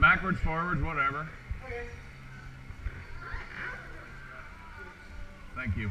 backwards, forwards, whatever. Thank you.